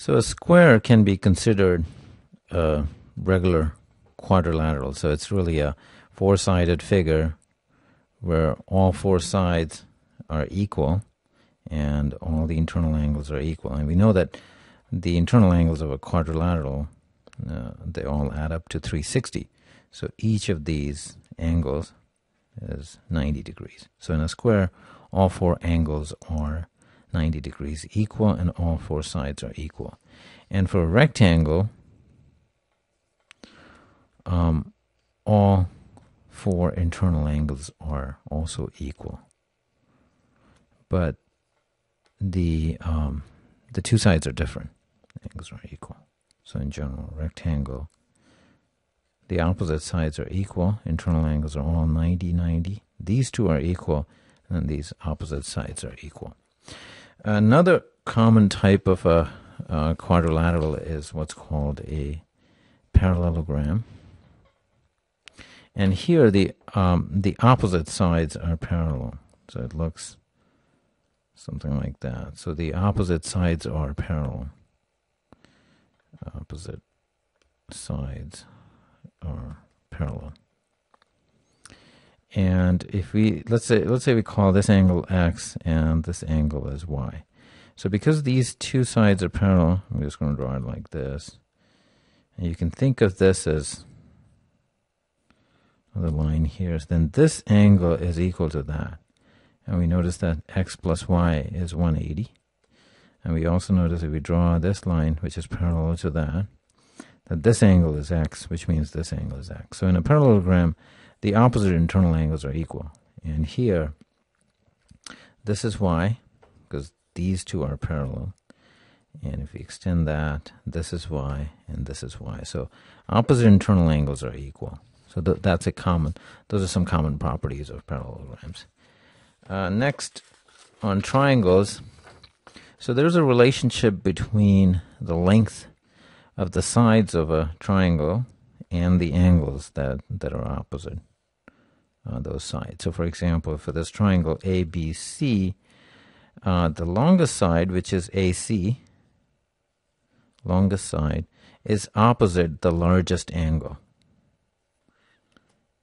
So a square can be considered a regular quadrilateral. So it's really a four sided figure where all four sides are equal and all the internal angles are equal. And we know that the internal angles of a quadrilateral uh, they all add up to 360. So each of these angles is 90 degrees. So in a square, all four angles are 90 degrees equal and all four sides are equal. And for a rectangle, um, all four internal angles are also equal. But the um, the two sides are different. Angles are equal. So in general, rectangle, the opposite sides are equal. Internal angles are all 90, 90. These two are equal, and these opposite sides are equal. Another common type of a, a quadrilateral is what's called a parallelogram. And here the um, the opposite sides are parallel. So it looks something like that. So the opposite sides are parallel. Opposite sides are parallel. And if we let's say let's say we call this angle x and this angle is y. So because these two sides are parallel, I'm just going to draw it like this. And you can think of this as the line here. Then this angle is equal to that. And we notice that x plus y is 180. And we also notice if we draw this line, which is parallel to that, that this angle is x, which means this angle is x. So in a parallelogram, the opposite internal angles are equal. And here, this is y, because these two are parallel. And if we extend that, this is y and this is y. So opposite internal angles are equal. So th- that's a common, those are some common properties of parallelograms. Uh, next, on triangles, so there's a relationship between the length of the sides of a triangle and the angles that, that are opposite uh, those sides. So, for example, for this triangle ABC, uh, the longest side, which is AC, longest side, is opposite the largest angle.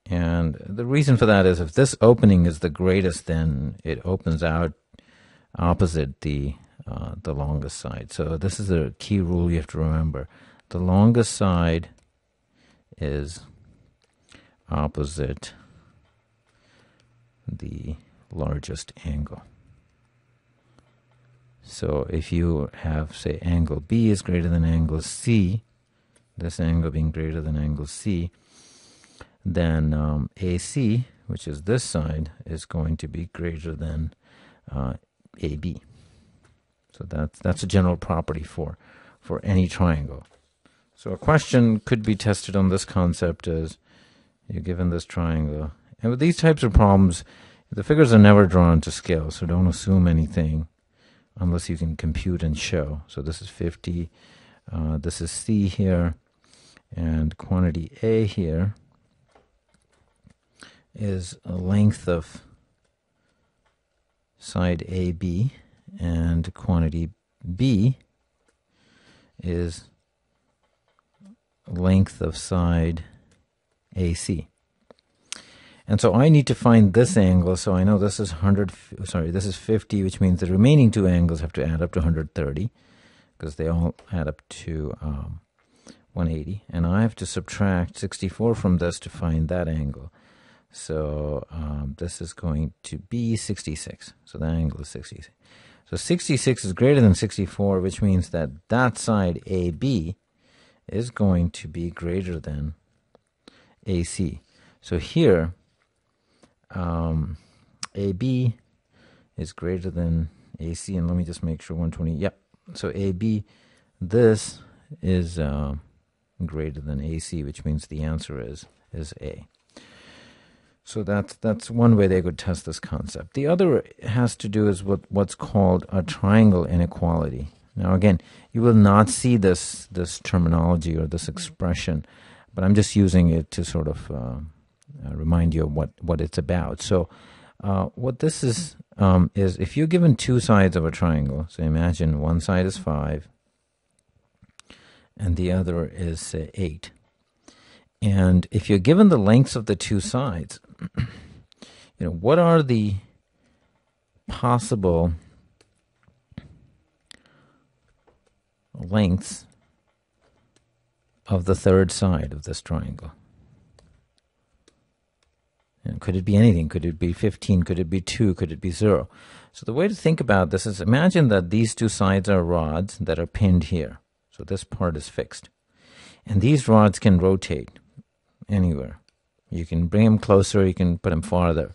And the reason for that is if this opening is the greatest, then it opens out opposite the uh, the longest side. So this is a key rule you have to remember. The longest side is opposite the largest angle. So if you have, say, angle B is greater than angle C, this angle being greater than angle C, then um, AC, which is this side, is going to be greater than uh, AB. So that's that's a general property for for any triangle. So a question could be tested on this concept is, you're given this triangle. And with these types of problems, the figures are never drawn to scale, so don't assume anything unless you can compute and show. So this is 50, uh, this is C here, and quantity A here is a length of side AB, and quantity B is length of side AC. And so I need to find this angle. So I know this is 100, sorry, this is 50, which means the remaining two angles have to add up to 130 because they all add up to um, 180. And I have to subtract 64 from this to find that angle. So um, this is going to be 66. So that angle is 66. So 66 is greater than 64, which means that that side AB is going to be greater than AC. So here, um, AB is greater than AC, and let me just make sure 120. Yep. So AB, this is uh, greater than AC, which means the answer is is A. So that's that's one way they could test this concept. The other has to do is with what's called a triangle inequality. Now again, you will not see this this terminology or this expression, but I'm just using it to sort of uh, uh, remind you of what what it's about. So. Uh, what this is um, is if you're given two sides of a triangle, so imagine one side is five and the other is uh, 8. And if you're given the lengths of the two sides, you know, what are the possible lengths of the third side of this triangle? Could it be anything? Could it be 15? Could it be 2? Could it be 0? So the way to think about this is imagine that these two sides are rods that are pinned here. So this part is fixed. And these rods can rotate anywhere. You can bring them closer, you can put them farther.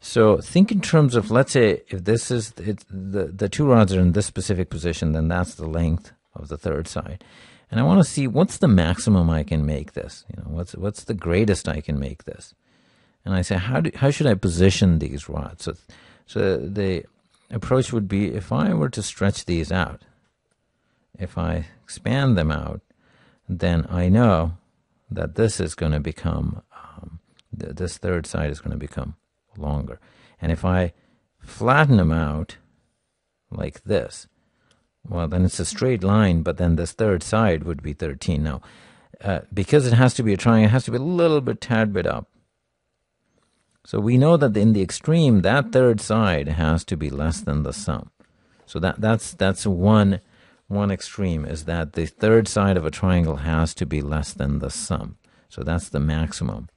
So think in terms of, let's say, if this is the the two rods are in this specific position, then that's the length of the third side. And I want to see what's the maximum I can make this. You know, what's what's the greatest I can make this. And I say, how do, how should I position these rods? So, so the approach would be if I were to stretch these out, if I expand them out, then I know that this is going to become, um, th- this third side is going to become longer. And if I flatten them out like this, well, then it's a straight line, but then this third side would be 13. Now, uh, because it has to be a triangle, it has to be a little bit, tad bit up. So we know that in the extreme, that third side has to be less than the sum. So that that's that's one one extreme is that the third side of a triangle has to be less than the sum. So that's the maximum.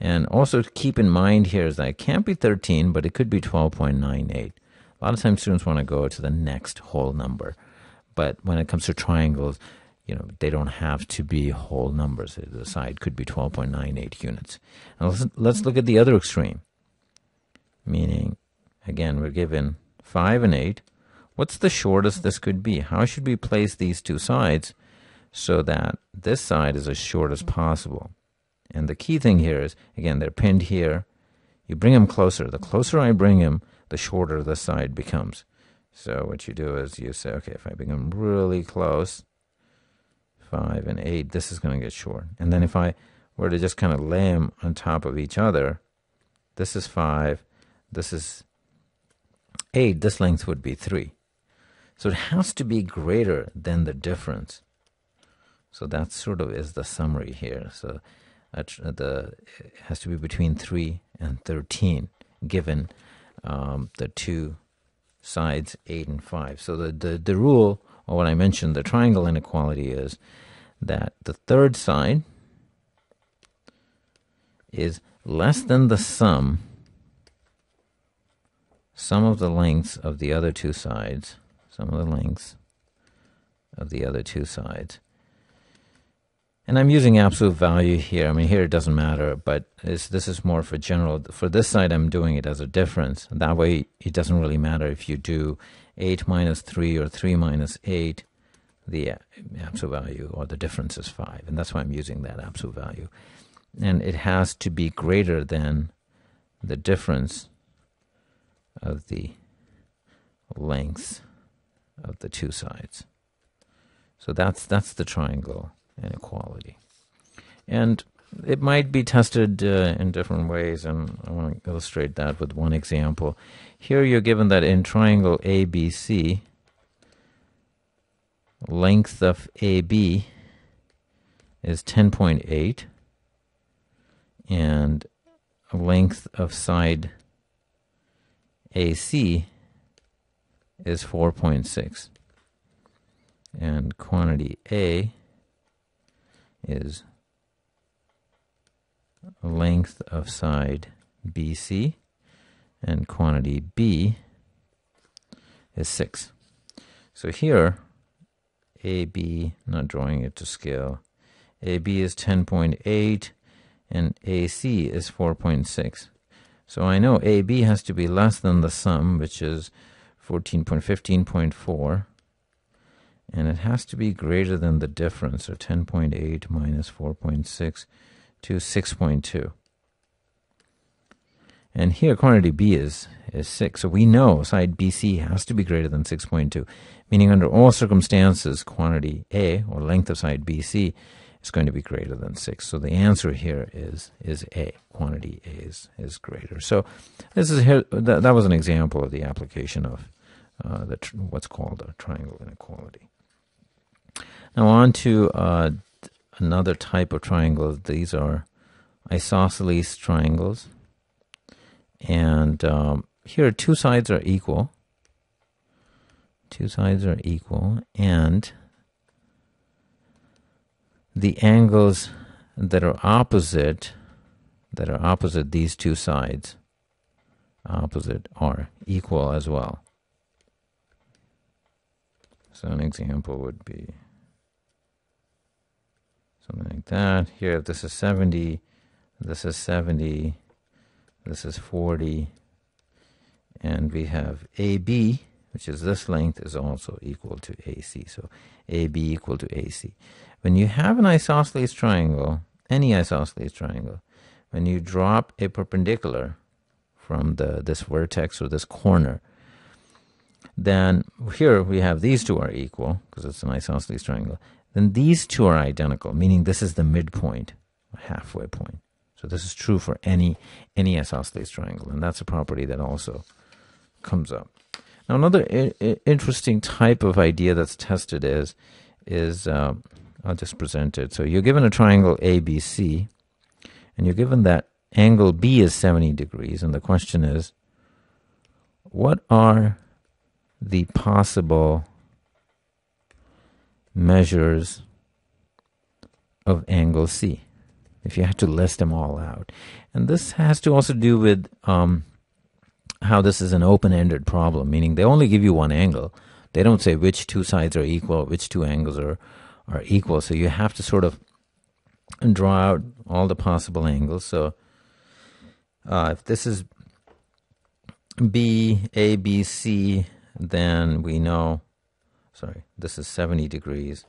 And also keep in mind here is that it can't be 13, but it could be 12.98. A lot of times students want to go to the next whole number. But when it comes to triangles, you know, they don't have to be whole numbers. The side could be 12.98 units. Now let's, let's look at the other extreme. Meaning, again, we're given 5 and 8. What's the shortest this could be? How should we place these two sides so that this side is as short as possible? And the key thing here is, again, they're pinned here. You bring them closer. The closer I bring them, the shorter the side becomes. So what you do is you say, okay, if I bring them really close, 5 and 8, this is going to get short. And then if I were to just kind of lay them on top of each other, this is 5, this is 8, this length would be 3. So it has to be greater than the difference. So that sort of is the summary here. So the it has to be between 3 and 13, given um, the two sides, 8 and 5. So the, the, the rule, or what I mentioned, the triangle inequality is that the third side is less than the sum sum of the lengths of the other two sides, sum of the lengths of the other two sides. And I'm using absolute value here. I mean, here it doesn't matter, but this is more for general. For this side, I'm doing it as a difference. That way, it doesn't really matter if you do 8 minus 3 or 3 minus 8 the absolute value or the difference is 5. And that's why I'm using that absolute value. And it has to be greater than the difference of the lengths of the two sides. So that's that's the triangle inequality. And it might be tested uh, in different ways, and I want to illustrate that with one example. Here you're given that in triangle ABC, length of AB is 10.8 and length of side AC is 4.6 and quantity A is length of side BC and quantity B is 6. So here AB, not drawing it to scale. AB is 10.8 and AC is 4.6. So I know AB has to be less than the sum, which is 14.15.4, and it has to be greater than the difference, so 10.8 minus 4.6 to 6.2. And here quantity B is, is 6. So we know side BC has to be greater than 6.2, meaning under all circumstances, quantity A, or length of side BC, is going to be greater than 6. So the answer here is, is A. Quantity A is, is greater. So this is here, that, that was an example of the application of uh, the, what's called a triangle inequality. Now on to uh, another type of triangle. These are isosceles triangles. And um, here two sides are equal. Two sides are equal. And the angles that are opposite, that are opposite these two sides, opposite are equal as well. So an example would be something like that. Here, this is 70, this is 70, this is 40, and we have AB, which is this length, is also equal to AC. So AB equal to AC. When you have an isosceles triangle, any isosceles triangle, when you drop a perpendicular from the this vertex or this corner, then here we have these two are equal because it's an isosceles triangle. Then these two are identical, meaning this is the midpoint, halfway point. So this is true for any any isosceles triangle, and that's a property that also comes up. Now another interesting type of idea that's tested is is uh, I'll just present it. So you're given a triangle ABC, and you're given that angle B is 70 degrees, and the question is, what are the possible measures of angle C? If you had to list them all out. And this has to also do with um, how this is an open-ended problem, meaning they only give you one angle. They don't say which two sides are equal, which two angles are are equal. So you have to sort of draw out all the possible angles. So uh, if this is B, A, B, C, then we know, sorry, this is 70 degrees.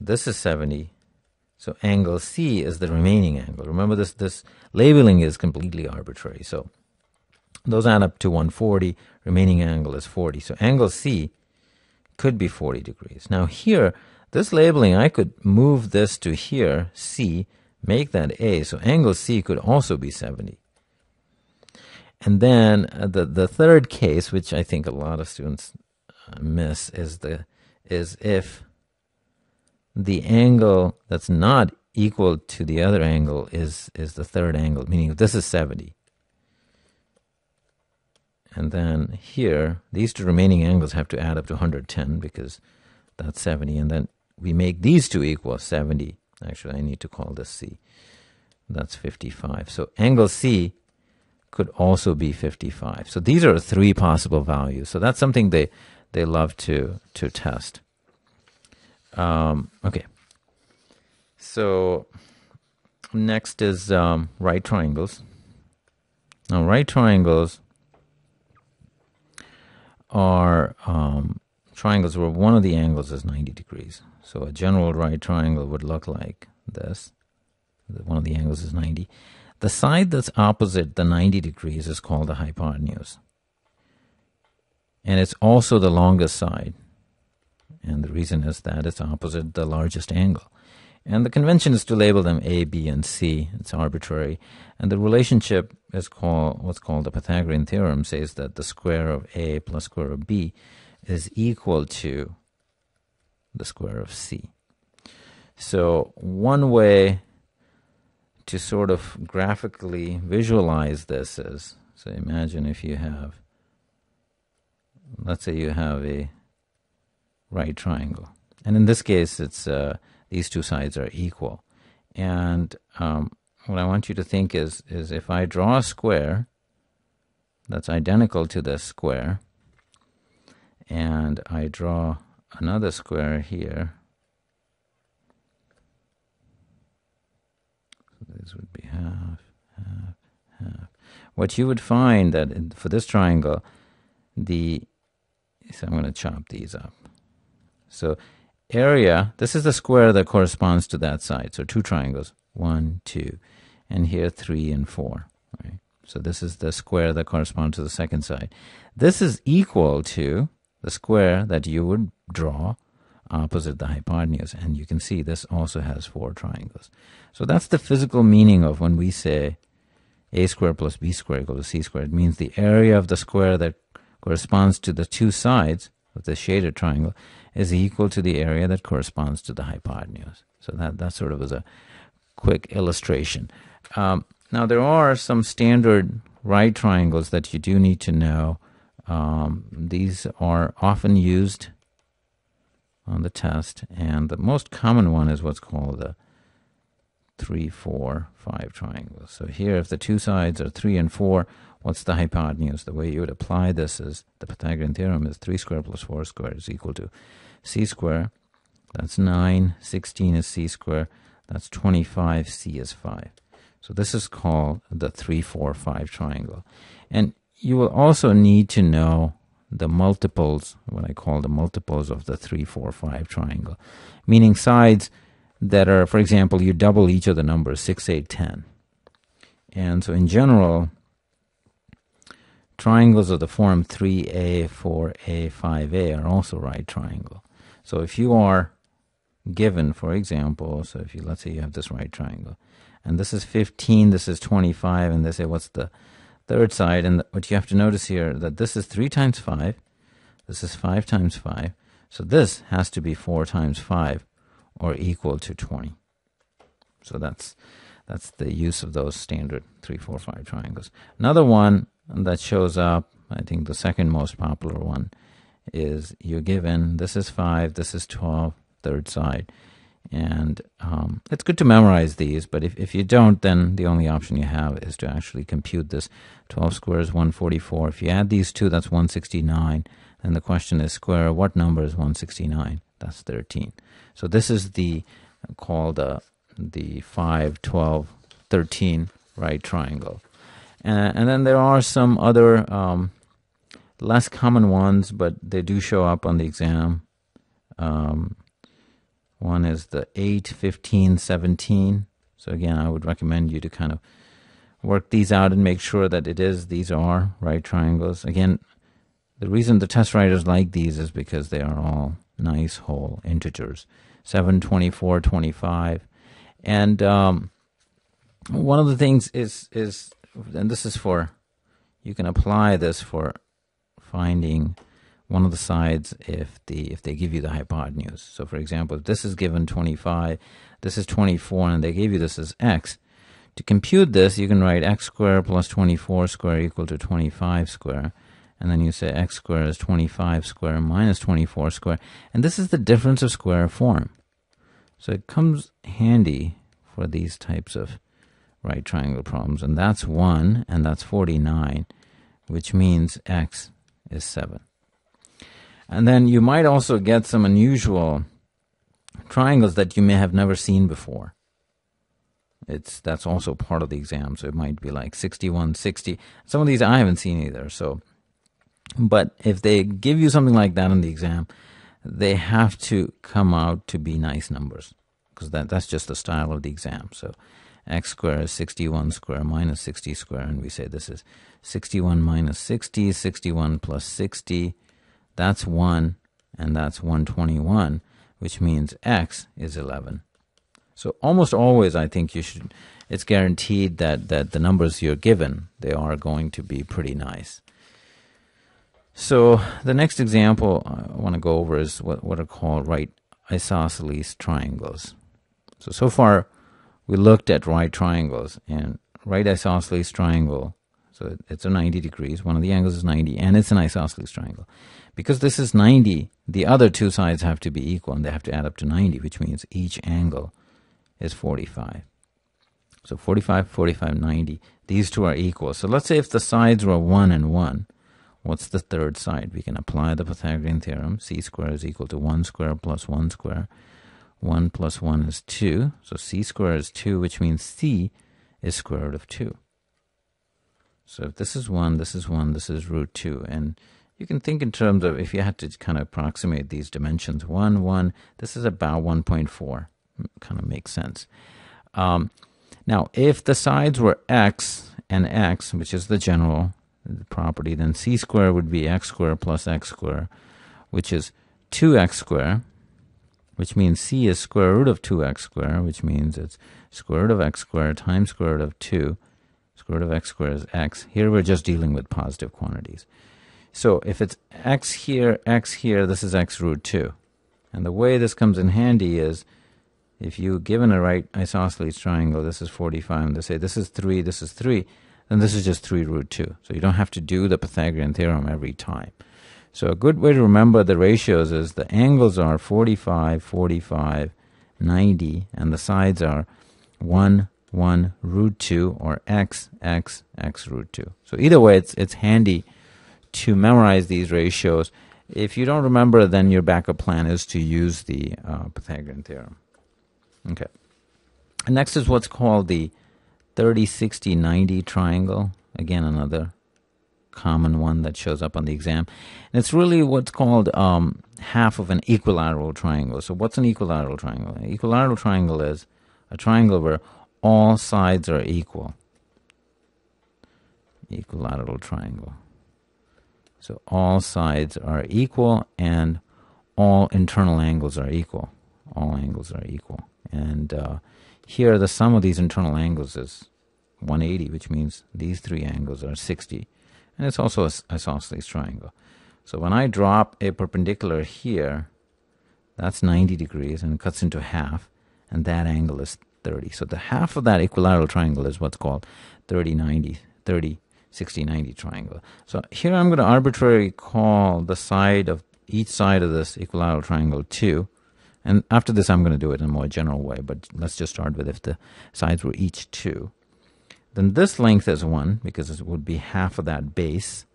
This is 70. So angle C is the remaining angle. Remember this, this labeling is completely arbitrary. So those add up to 140. Remaining angle is 40. So angle C could be 40 degrees. Now here, this labeling, I could move this to here, C, make that A, so angle C could also be 70. And then uh, the, the third case, which I think a lot of students uh, miss, is, the, is if the angle that's not equal to the other angle is, is the third angle, meaning this is 70. And then here, these two remaining angles have to add up to 110 because that's 70. And then we make these two equal 70. Actually, I need to call this C. That's 55. So angle C could also be 55. So these are three possible values. So that's something they, they love to, to test. Um, okay. So next is um, right triangles. Now, right triangles are um, triangles where one of the angles is 90 degrees. So a general right triangle would look like this. One of the angles is 90. The side that's opposite the 90 degrees is called the hypotenuse. And it's also the longest side. And the reason is that it's opposite the largest angle. And the convention is to label them A, B, and C. It's arbitrary. And the relationship is called what's called the Pythagorean theorem says that the square of A plus square of B is equal to the square of c. So one way to sort of graphically visualize this is, so imagine if you have, let's say you have a right triangle. And in this case, it's uh, these two sides are equal. And um, what I want you to think is, is if I draw a square that's identical to this square, and I draw another square here. So this would be half, half, half. What you would find that for this triangle, the so I'm going to chop these up. So area, this is the square that corresponds to that side. So two triangles, one, two, and here three and four. Right? So this is the square that corresponds to the second side. This is equal to the square that you would draw opposite the hypotenuse. And you can see this also has four triangles. So that's the physical meaning of when we say a squared plus b squared equals to c squared. It means the area of the square that corresponds to the two sides of the shaded triangle is equal to the area that corresponds to the hypotenuse. So that, that sort of is a quick illustration. Um, now, there are some standard right triangles that you do need to know. Um, these are often used on the test, and the most common one is what's called the 3, 4, 5 triangle. So here, if the two sides are 3 and 4, what's the hypotenuse? The way you would apply this is the Pythagorean theorem is 3 squared plus 4 squared is equal to c squared. That's 9. 16 is c squared. That's 25. c is 5. So this is called the 3, 4, 5 triangle. And you will also need to know the multiples, what I call the multiples of the 3, 4, 5 triangle, meaning sides that are, for example, you double each of the numbers 6, 8, 10. And so in general, triangles of the form 3a, 4a, 5a are also right triangle. So if you are given, for example, so if you, let's say you have this right triangle, and this is 15, this is 25, and they say, what's the third side? And what you have to notice here, that this is 3 times 5, this is 5 times 5, so this has to be 4 times 5, or equal to 20. So that's that's the use of those standard 3, 4, 5 triangles. Another one that shows up, I think the second most popular one, is you're given, this is 5, this is 12, third side, and um, it's good to memorize these, but if, if you don't, then the only option you have is to actually compute this. 12 squares 144. If you add these two, that's 169. And the question is square, what number is 169? That's 13. So this is the called uh, the 5, 12, 13 right triangle. And, and then there are some other um, less common ones, but they do show up on the exam. Um, one is the 8, 15, 17. So again, I would recommend you to kind of work these out and make sure that it is these are right triangles. Again, the reason the test writers like these is because they are all nice whole integers 7, 24, 25. And um, one of the things is, is, and this is for, you can apply this for finding one of the sides if the if they give you the hypotenuse. So for example, if this is given 25, this is 24, and they gave you this as x. To compute this, you can write x squared plus 24 squared equal to 25 squared. And then you say x squared is 25 squared minus 24 squared. And this is the difference of square form. So it comes handy for these types of right triangle problems. And that's 1, and that's 49, which means x is 7. And then you might also get some unusual triangles that you may have never seen before. It's that's also part of the exam. So it might be like 61, 60. Some of these I haven't seen either. So but if they give you something like that in the exam, they have to come out to be nice numbers because that, that's just the style of the exam. So x squared is 61 squared minus 60 squared, and we say this is 61 minus 60, 61 plus 60, that's 1, and that's 121, which means x is 11. So almost always, I think you should. It's guaranteed that that the numbers you're given they are going to be pretty nice. So the next example I want to go over is what what are called right isosceles triangles. So so far, we looked at right triangles and right isosceles triangle. So it's a 90 degrees. One of the angles is 90, and it's an isosceles triangle. Because this is 90, the other two sides have to be equal and they have to add up to 90, which means each angle is 45. So 45, 45, 90. These two are equal. So let's say if the sides were 1 and 1, what's the third side? We can apply the Pythagorean theorem. c squared is equal to 1 squared plus 1 squared. 1 plus 1 is 2. So c squared is 2, which means c is square root of 2. So if this is 1, this is 1, this is root 2. And you can think in terms of if you had to kind of approximate these dimensions 1 1 this is about 1.4 kind of makes sense um, now if the sides were x and x which is the general property then c squared would be x squared plus x squared which is 2x squared which means c is square root of 2x squared which means it's square root of x squared times square root of 2 square root of x squared is x here we're just dealing with positive quantities So if it's x here, x here, this is x root 2. And the way this comes in handy is if you given a right isosceles triangle, this is 45, and they say this is 3, this is 3, then this is just 3 root 2. So you don't have to do the Pythagorean theorem every time. So a good way to remember the ratios is the angles are 45, 45, 90, and the sides are 1, 1, root 2, or x, x, x root 2. So either way, it's, it's handy to memorize these ratios. If you don't remember, then your backup plan is to use the uh, Pythagorean theorem. Okay. Next is what's called the 30, 60, 90 triangle. Again, another common one that shows up on the exam. And it's really what's called um, half of an equilateral triangle. So, what's an equilateral triangle? An equilateral triangle is a triangle where all sides are equal. Equilateral triangle. So, all sides are equal and all internal angles are equal. All angles are equal. And uh, here, the sum of these internal angles is 180, which means these three angles are 60 and it's also a isosceles triangle. So when I drop a perpendicular here, that's 90 degrees and cuts into half, and that angle is 30. So the half of that equilateral triangle is what's called 30 90, 30 60 90 triangle. So here I'm going to arbitrarily call the side of each side of this equilateral triangle 2. And after this, I'm going to do it in a more general way, but let's just start with if the sides were each 2. Then this length is 1 because it would be half of that base.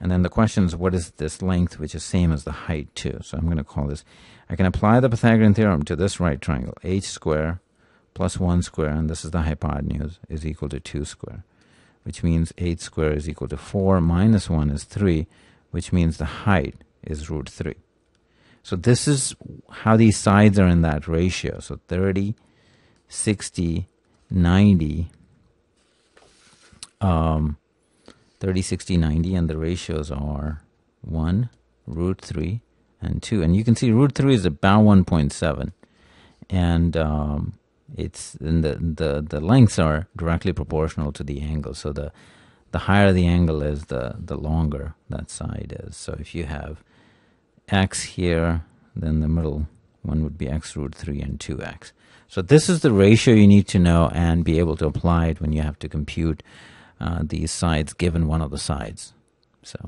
And then the question is, what is this length, which is same as the height too? So I'm going to call this, I can apply the Pythagorean theorem to this right triangle. h square plus 1 square, and this is the hypotenuse, is equal to 2 square, which means h square is equal to 4 minus 1 is 3, which means the height is root 3. So this is how these sides are in that ratio. So 30, 60, 90, um, 30, 60, 90, and the ratios are 1, root 3, and 2. And you can see root 3 is about 1.7. And um, it's and the, the, the lengths are directly proportional to the angle. So the, the higher the angle is, the, the longer that side is. So if you have x here, then the middle one would be x root 3 and 2x. So this is the ratio you need to know and be able to apply it when you have to compute uh, these sides given one of the sides. So